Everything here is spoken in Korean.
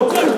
꿀!